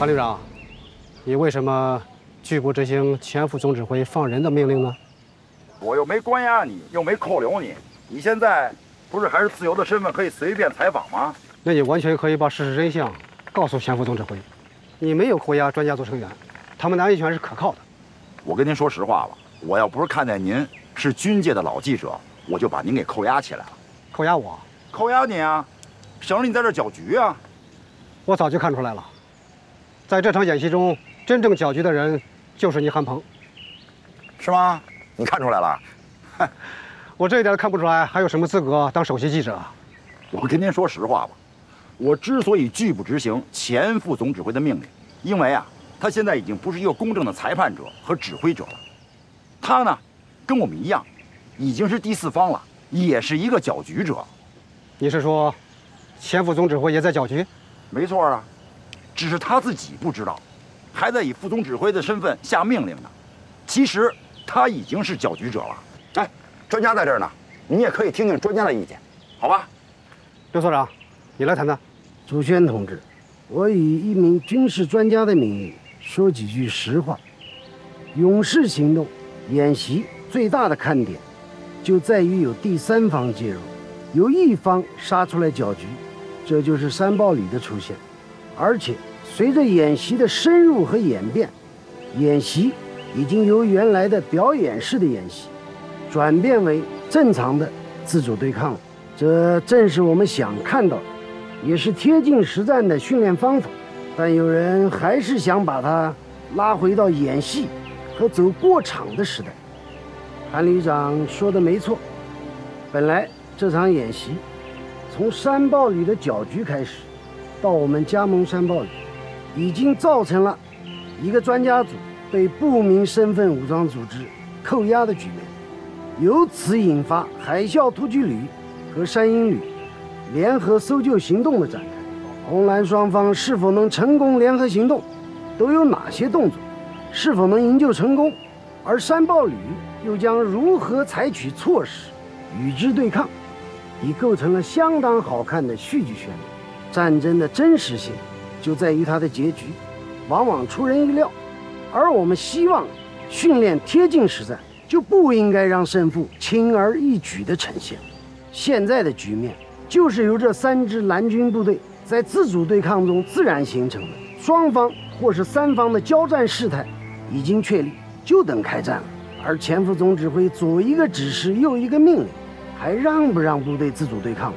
韩旅长，你为什么拒不执行前副总指挥放人的命令呢？我又没关押你，又没扣留你，你现在不是还是自由的身份，可以随便采访吗？那你完全可以把事实真相告诉前副总指挥。你没有扣押专家组成员，他们的安全是可靠的。我跟您说实话吧，我要不是看在您是军界的老记者，我就把您给扣押起来了。扣押我？扣押你啊，省得你在这搅局啊。我早就看出来了，在这场演习中，真正搅局的人就是你韩鹏，是吗？你看出来了？我这一点都看不出来，还有什么资格当首席记者？我跟您说实话吧，我之所以拒不执行前副总指挥的命令，因为啊，他现在已经不是一个公正的裁判者和指挥者了。他呢，跟我们一样，已经是第四方了，也是一个搅局者。你是说，前副总指挥也在搅局？没错啊，只是他自己不知道，还在以副总指挥的身份下命令呢。其实他已经是搅局者了。哎，专家在这儿呢，你也可以听听专家的意见，好吧？刘所长，你来谈谈。祖轩同志，我以一名军事专家的名义说几句实话。勇士行动演习最大的看点，就在于有第三方介入，由一方杀出来搅局。这就是山豹里的出现，而且随着演习的深入和演变，演习已经由原来的表演式的演习，转变为正常的自主对抗了。这正是我们想看到的，也是贴近实战的训练方法。但有人还是想把它拉回到演戏和走过场的时代。韩旅长说的没错，本来这场演习。从山豹旅的搅局开始，到我们加盟山豹旅，已经造成了一个专家组被不明身份武装组织扣押的局面，由此引发海啸突击旅和山鹰旅联合搜救行动的展开。红蓝双方是否能成功联合行动，都有哪些动作，是否能营救成功，而山豹旅又将如何采取措施与之对抗？已构成了相当好看的戏剧旋律。战争的真实性就在于它的结局，往往出人意料。而我们希望训练贴近实战，就不应该让胜负轻而易举地呈现。现在的局面就是由这三支蓝军部队在自主对抗中自然形成的。双方或是三方的交战事态已经确立，就等开战了。而前副总指挥左一个指示，右一个命令。还让不让部队自主对抗？